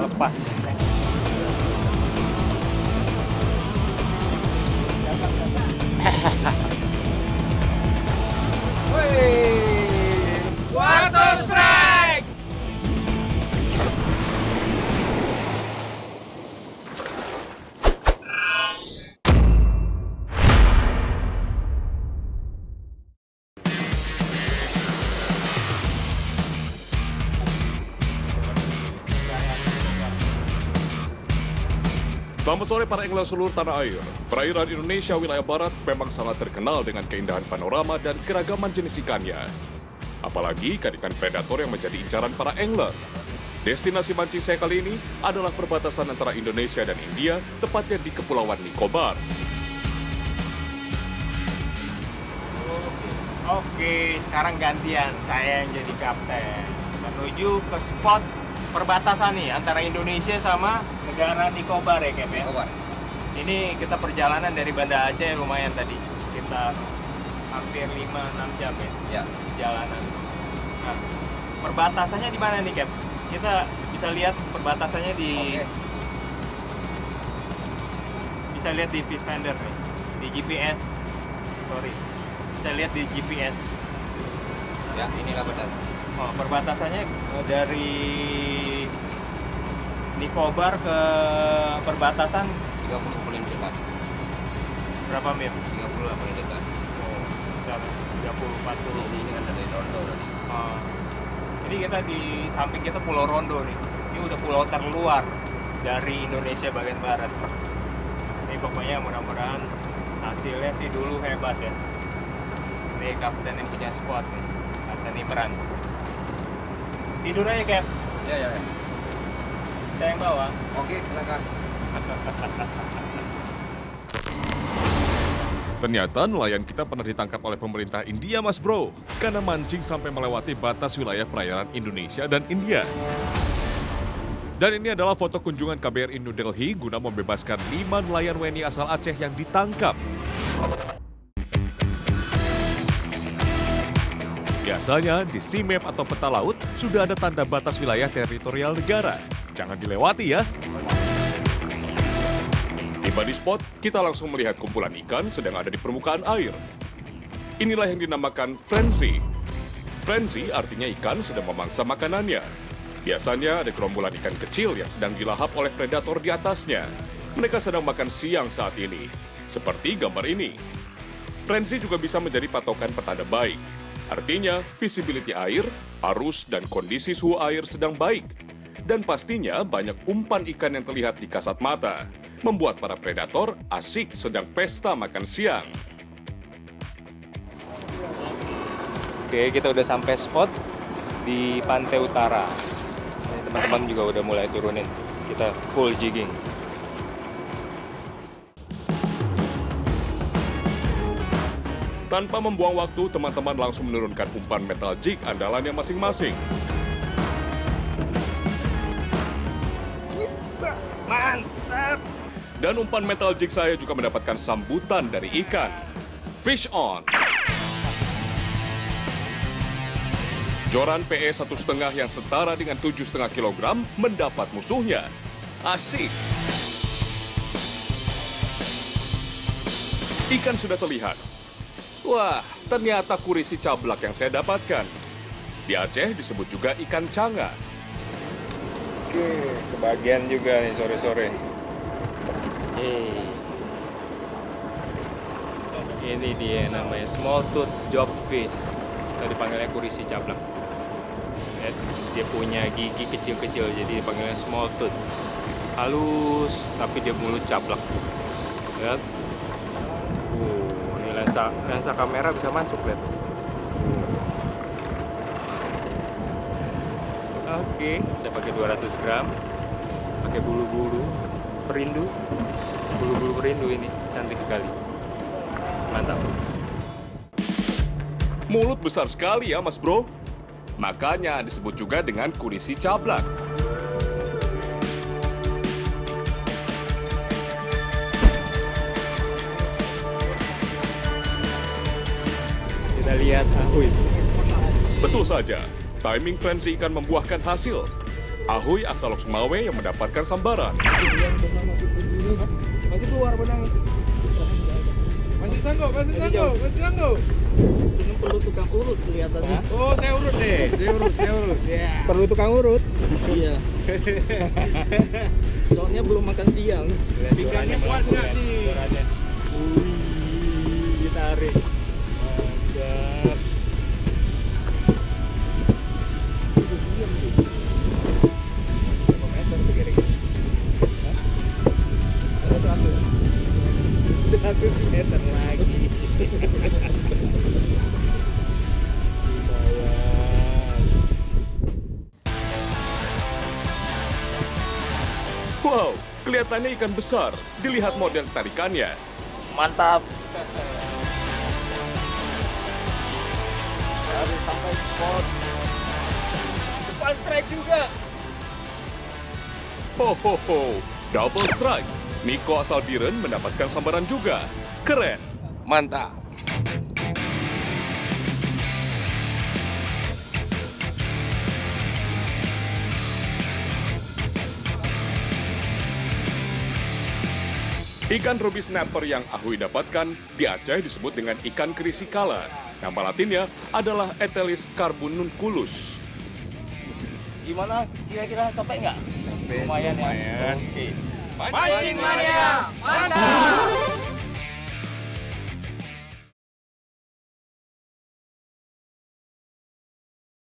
melepas. Selamat sore para angler seluruh tanah air. Perairan Indonesia wilayah barat memang sangat terkenal dengan keindahan panorama dan keragaman jenis ikannya. Apalagi ikan-ikan predator yang menjadi incaran para angler. Destinasi mancing saya kali ini adalah perbatasan antara Indonesia dan India, tepatnya di Kepulauan Nicobar. Oke, sekarang gantian saya yang jadi kapten. Menuju ke spot perbatasan nih antara Indonesia sama negara Nicobar ya, Cap ya? Ini kita perjalanan dari Banda Aceh lumayan tadi. Kita hampir 5-6 jam ya, Ya. jalanan. Nah, perbatasannya di mana nih, Cap? Kita bisa lihat perbatasannya di Oke. bisa lihat di Fishfinder nih, di GPS. Sorry. Bisa lihat di GPS. Ya, inilah benar. Oh, perbatasannya eh, dari Nicobar ke perbatasan 30 paling dekat. berapa mil? 30 lah paling dekat. Oh, sekitar 30 40. Ini, ini kan dari Rondo. Oh. Jadi kita di samping kita Pulau Rondo nih. Ini udah pulau terluar dari Indonesia bagian barat. Ini pokoknya mudah-mudahan hasilnya sih dulu hebat ya. Ini kapten yang punya spot nih, Kapten Imran. Tidur aja Cap, Ya, ya, ya. Saya yang bawa. Oke, silakan. Ternyata nelayan kita pernah ditangkap oleh pemerintah India, Mas Bro, karena mancing sampai melewati batas wilayah perairan Indonesia dan India. Dan ini adalah foto kunjungan KBRI New Delhi guna membebaskan lima nelayan WNI asal Aceh yang ditangkap. Biasanya di sea map atau peta laut sudah ada tanda batas wilayah teritorial negara. Jangan dilewati ya. Tiba di spot, kita langsung melihat kumpulan ikan sedang ada di permukaan air. Inilah yang dinamakan frenzy. Frenzy artinya ikan sedang memangsa makanannya. Biasanya ada gerombolan ikan kecil yang sedang dilahap oleh predator di atasnya. Mereka sedang makan siang saat ini, seperti gambar ini. Frenzy juga bisa menjadi patokan petanda baik. Artinya, visibility air, arus, dan kondisi suhu air sedang baik. Dan pastinya banyak umpan ikan yang terlihat di kasat mata, membuat para predator asik sedang pesta makan siang. Oke, kita udah sampai spot di pantai utara. Teman-teman juga udah mulai turunin. Kita full jigging. Tanpa membuang waktu, teman-teman langsung menurunkan umpan metal jig andalannya masing-masing. Dan umpan metal jig saya juga mendapatkan sambutan dari ikan. Fish on! Joran PE satu setengah yang setara dengan tujuh setengah kilogram mendapat musuhnya. Asik! Ikan sudah terlihat. Wah, ternyata kurisi cablak yang saya dapatkan. Di Aceh disebut juga ikan canga. Oke, kebagian juga nih sore-sore. Yeay. Ini dia namanya small tooth jobfish. Kita dipanggilnya kurisi. Lihat, dia punya gigi kecil-kecil jadi dipanggilnya small tooth. Halus tapi dia mulut cablak. Lihat. Uh, ini lensa lensa kamera bisa masuk lihat. Oke, saya pakai 200 gram. Pakai bulu-bulu perindu. Bulu-bulu perindu ini cantik sekali. Mantap. Mulut besar sekali ya, Mas Bro. Makanya disebut juga dengan kurisi cablak. Kita lihat ahui. Betul saja, timing frenzy ikan membuahkan hasil. Ahoy asal Sumawe yang mendapatkan sambaran. Masih keluar benang. Masih sanggup, masih sanggup, masih sanggup. Ini perlu tukang urut kelihatannya. Oh, saya urut deh, saya urut, saya urut. Ya. Perlu tukang urut. Iya. Soalnya belum makan siang. Pinggannya kuat nggak nih? Wih, ditarik. Kelihatannya ikan besar. Dilihat model tarikannya. Mantap. Harus sampai spot. Depan strike juga. Ho ho ho, double strike. Niko asal Biren mendapatkan sambaran juga. Keren. Mantap. Ikan ruby snapper yang Ahui dapatkan di Aceh disebut dengan ikan kerisikala. Nama latinnya adalah Etelis carbonunculus. Gimana? Kira-kira capek nggak? Lumayan ya. Oke. Mancing mania, mantap!